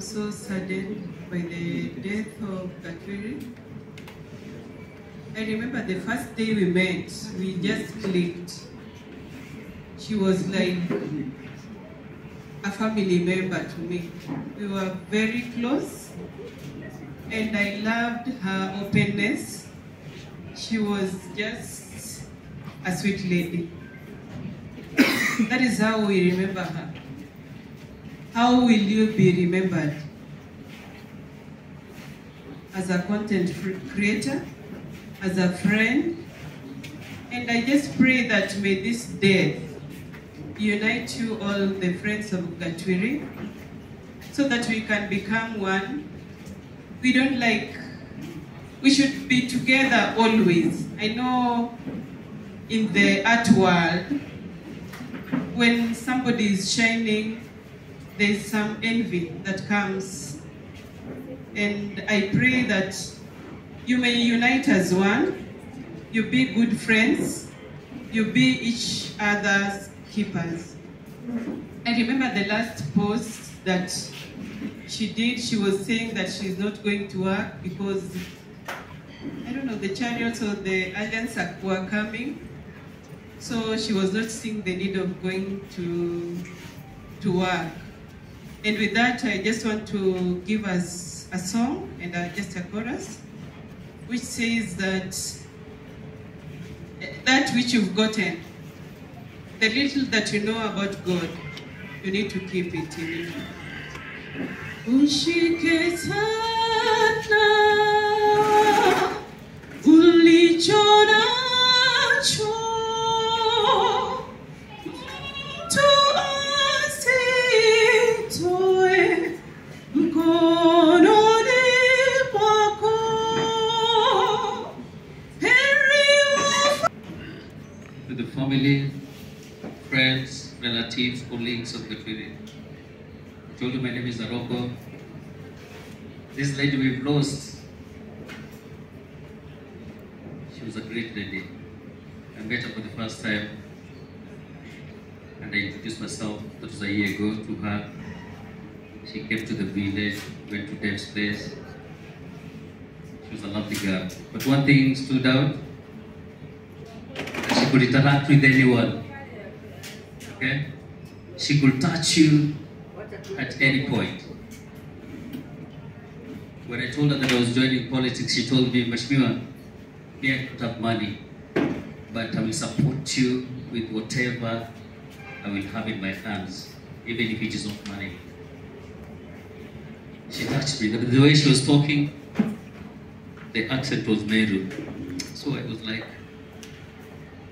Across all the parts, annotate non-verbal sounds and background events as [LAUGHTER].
So saddened by the death of Gatwiri. I remember the first day we met, we just clicked. She was like a family member to me. We were very close, and I loved her openness. She was just a sweet lady. [COUGHS] that is how we remember her. How will you be remembered? As a content creator, as a friend, and I just pray that may this death unite you all, the friends of Gatwiri, so that we can become one. We don't like, we should be together always. I know in the art world, when somebody is shining, there's some envy that comes. And I pray that you may unite as one, you be good friends, you be each other's keepers. I remember the last post that she did, she was saying that she's not going to work because, I don't know, the chariots or the alliance were coming. So she was not seeing the need of going to, to work. And with that, I just want to give us a song and uh, just a chorus, which says that that which you've gotten, the little that you know about God, you need to keep it in you. Ushike sana ulicho family, friends, relatives, colleagues of the clinic. I told you my name is Aroko. This lady we've lost, she was a great lady. I met her for the first time and I introduced myself, that was a year ago, to her. She came to the village, went to Dave's place. She was a lovely girl. But one thing stood out, could interact with anyone. Okay? She could touch you at any point. When I told her that I was joining politics, she told me, Mheshimiwa, me, I don't have money, but I will support you with whatever I will have in my hands, even if it is not money. She touched me. The, way she was talking, the accent was Meru. So I was like,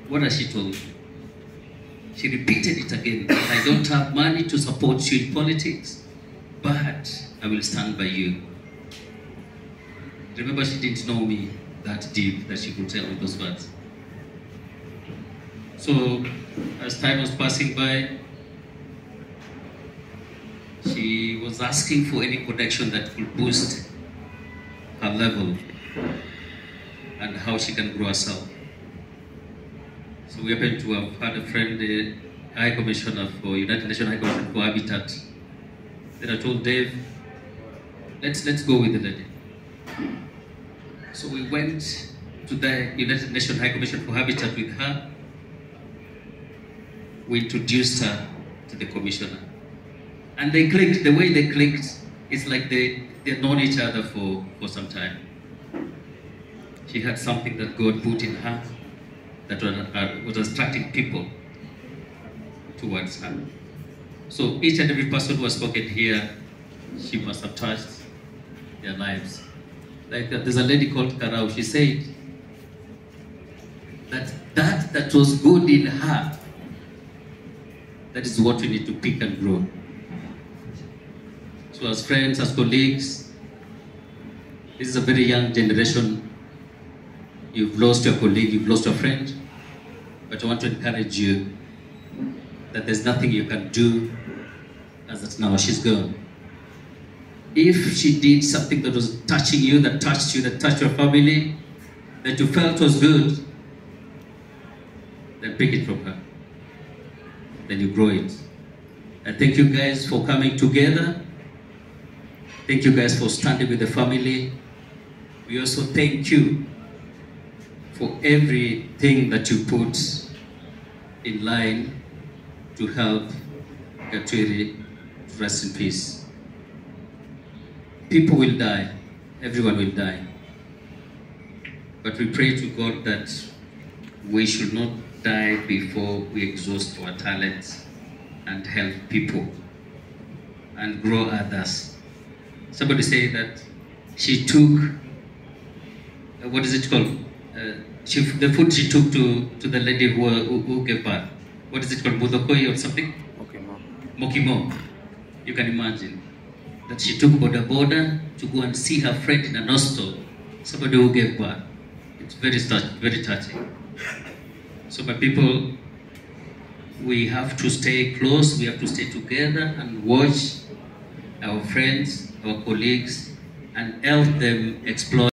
what has she told you? She repeated it again. I don't have money to support you in politics, but I will stand by you. Remember, she didn't know me that deep that she could tell me those words. So, as time was passing by, she was asking for any connection that could boost her level and how she can grow herself. We happen to have had a friend, the High Commissioner for United Nations High Commissioner for Habitat. Then I told Dave, let's let's go with the lady. So we went to the United Nations High Commission for Habitat with her. We introduced her to the commissioner. And they clicked, the way they clicked, it's like they, they've known each other for, for some time. She had something that God put in her that was, uh, was attracting people towards her. So each and every person who has spoken here, she must have touched their lives. Like uh, there's a lady called Karau, she said that that that was good in her, that is what we need to pick and grow. So as friends, as colleagues, this is a very young generation You've lost your colleague, you've lost your friend, but I want to encourage you that there's nothing you can do as that now she's gone. If she did something that was touching you, that touched you, that touched your family, that you felt was good, then pick it from her. Then you grow it. And thank you guys for coming together Thank you guys for standing with the family. We also thank you for everything that you put in line to help Gatwiri rest in peace. People will die, everyone will die. But we pray to God that we should not die before we exhaust our talents and help people and grow others. Somebody say that she took, uh, what is it called? Uh, she, the food she took to, to the lady who, who, who gave birth. What is it called? Budokoi or something? Mom. Mokimo. You can imagine that she took Boda Boda to go and see her friend in an hostel, somebody who gave birth. It's very, touch- very touching. So, my people, we have to stay close, we have to stay together and watch our friends, our colleagues, and help them explore.